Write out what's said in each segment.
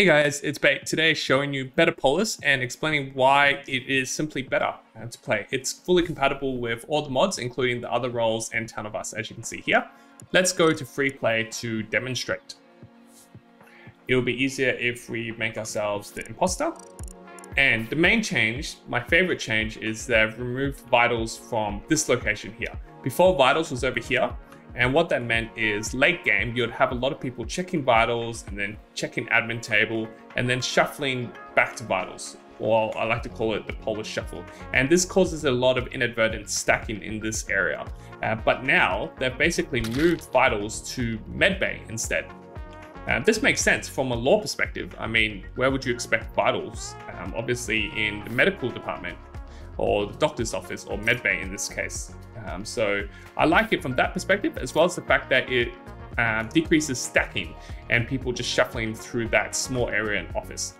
Hey guys, it's Bait. Today showing you Better Polus and explaining why it is simply better uh, to play. It's fully compatible with all the mods, including the other roles and Town of Us, as you can see here. Let's go to free play to demonstrate. It'll be easier if we make ourselves the imposter. And the main change, my favorite change, is they've removed vitals from this location here. Before vitals was over here, and what that meant is late game, you'd have a lot of people checking vitals and then checking admin table and then shuffling back to vitals. Or I like to call it the Polus shuffle. And this causes a lot of inadvertent stacking in this area. Uh, but now they've basically moved vitals to medbay instead. Uh, this makes sense from a lore perspective. I mean, where would you expect vitals? Um, obviously in the medical department or the doctor's office or medbay in this case. Um, so I like it from that perspective, as well as the fact that it um, decreases stacking and people just shuffling through that small area in office.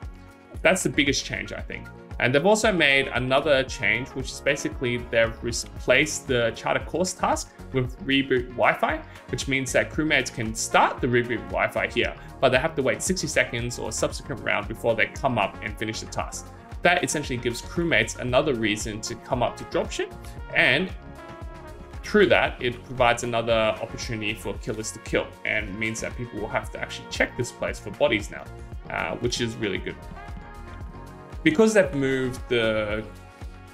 That's the biggest change, I think. And they've also made another change, which is basically they've replaced the charter course task with reboot Wi-Fi, which means that crewmates can start the reboot Wi-Fi here, but they have to wait 60 seconds or subsequent round before they come up and finish the task. That essentially gives crewmates another reason to come up to dropship and through that, it provides another opportunity for killers to kill and means that people will have to actually check this place for bodies now, uh, which is really good. Because they've moved the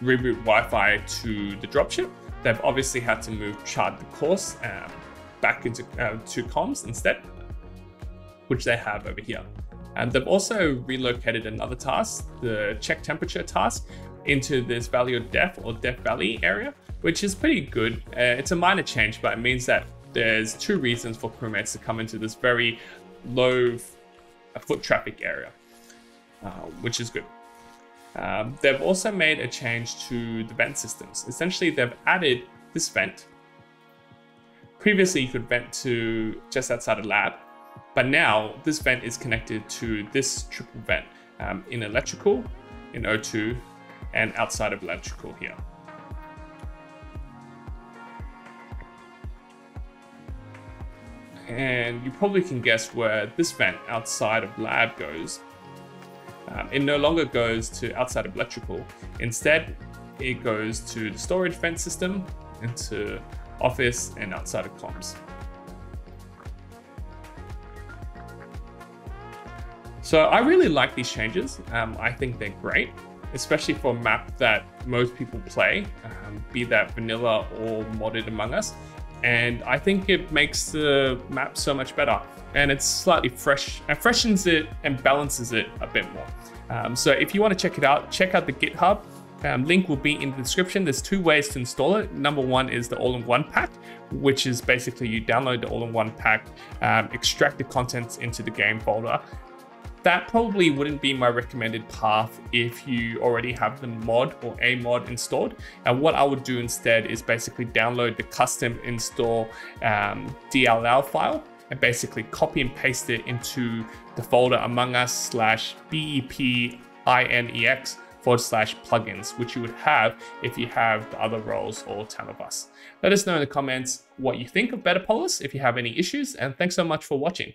reboot Wi-Fi to the dropship, they've obviously had to move chart the course um, back into uh, to comms instead, which they have over here. And they've also relocated another task, the check temperature task, into this Valley of Death or Death Valley area, which is pretty good. Uh, it's a minor change, but it means that there's two reasons for crewmates to come into this very low foot traffic area, uh, which is good. Um, they've also made a change to the vent systems. Essentially, they've added this vent. Previously, you could vent to just outside a lab, but now this vent is connected to this triple vent um, in electrical, in O2, and outside of electrical here. And you probably can guess where this vent outside of lab goes. Um, it no longer goes to outside of electrical. Instead, it goes to the storage vent system, into office and outside of comms. So I really like these changes. Um, I think they're great, especially for a map that most people play, um, be that vanilla or modded Among Us and I think it makes the map so much better. And it's slightly fresh, and freshens it and balances it a bit more. Um, so if you want to check it out, check out the GitHub. Um, link will be in the description. There's two ways to install it. Number one is the all-in-one pack, which is basically you download the all-in-one pack, um, extract the contents into the game folder, that probably wouldn't be my recommended path if you already have the mod or a mod installed. And what I would do instead is basically download the custom install um, DLL file and basically copy and paste it into the folder Among Us slash BEP forward slash plugins, which you would have if you have the other roles or Town of Us. Let us know in the comments what you think of Better Polus if you have any issues, and thanks so much for watching.